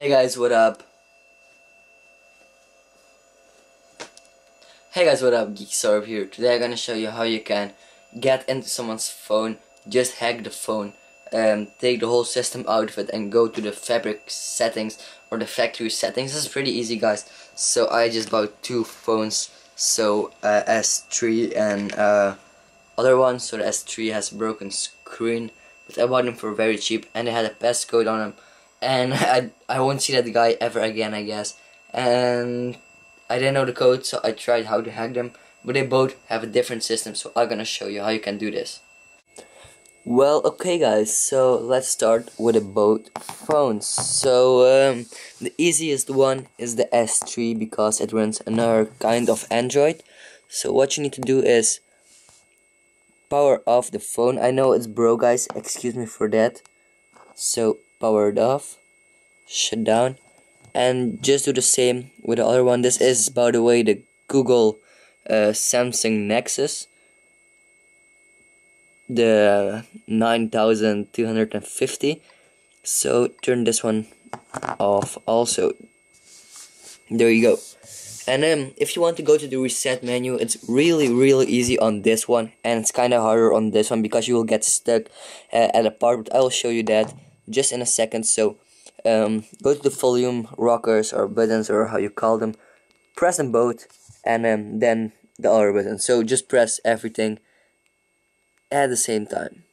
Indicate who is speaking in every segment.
Speaker 1: Hey guys, what up? Hey guys, what up? Geeksohrab here. Today I'm gonna show you how you can get into someone's phone, just hack the phone, um, take the whole system out of it and go to the fabric settings or the factory settings. This is pretty easy guys. So I just bought two phones, so uh, S3 and uh, other one. So the S3 has a broken screen, but I bought them for very cheap and they had a passcode on them and I, I won't see that guy ever again I guess. And I didn't know the code so I tried how to hack them. But they both have a different system so I'm gonna show you how you can do this. Well okay guys so let's start with the both phones. So um, the easiest one is the S3 because it runs another kind of Android. So what you need to do is power off the phone. I know it's bro guys. Excuse me for that. So powered off shut down. And just do the same with the other one. This is by the way the Google uh, Samsung Nexus. The 9250 so turn this one off also. There you go. And then if you want to go to the reset menu it's really really easy on this one. And it's kind of harder on this one because you will get stuck uh, at a part but I will show you that just in a second. So um, go to the volume rockers or buttons or how you call them. Press them both and um, then the other button. So just press everything at the same time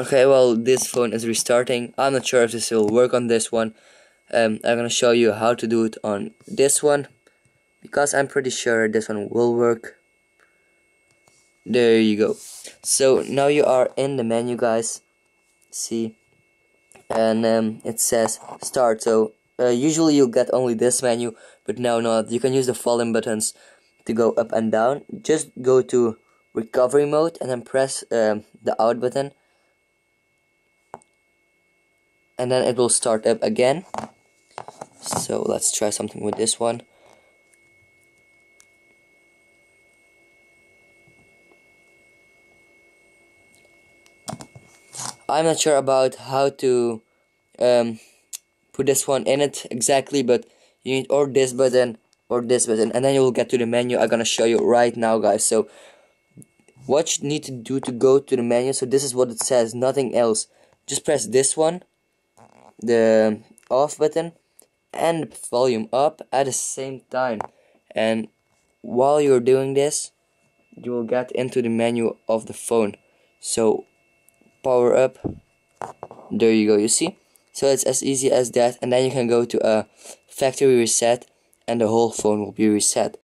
Speaker 1: Okay, well, this phone is restarting. I'm not sure if this will work on this one. Um, I'm gonna show you how to do it on this one because I'm pretty sure this one will work. There you go. So now you are in the menu, guys. See, and um, it says start. So uh, usually you'll get only this menu, but now not. You can use the volume buttons to go up and down. Just go to recovery mode and then press um, the out button and then it will start up again. So let's try something with this one. I'm not sure about how to um, put this one in it exactly but you need or this button or this button and then you will get to the menu I'm gonna show you right now guys. So what you need to do to go to the menu so this is what it says nothing else. Just press this one the off button and volume up at the same time. And while you're doing this you will get into the menu of the phone. So power up. There you go you see? So it's as easy as that. And then you can go to a factory reset and the whole phone will be reset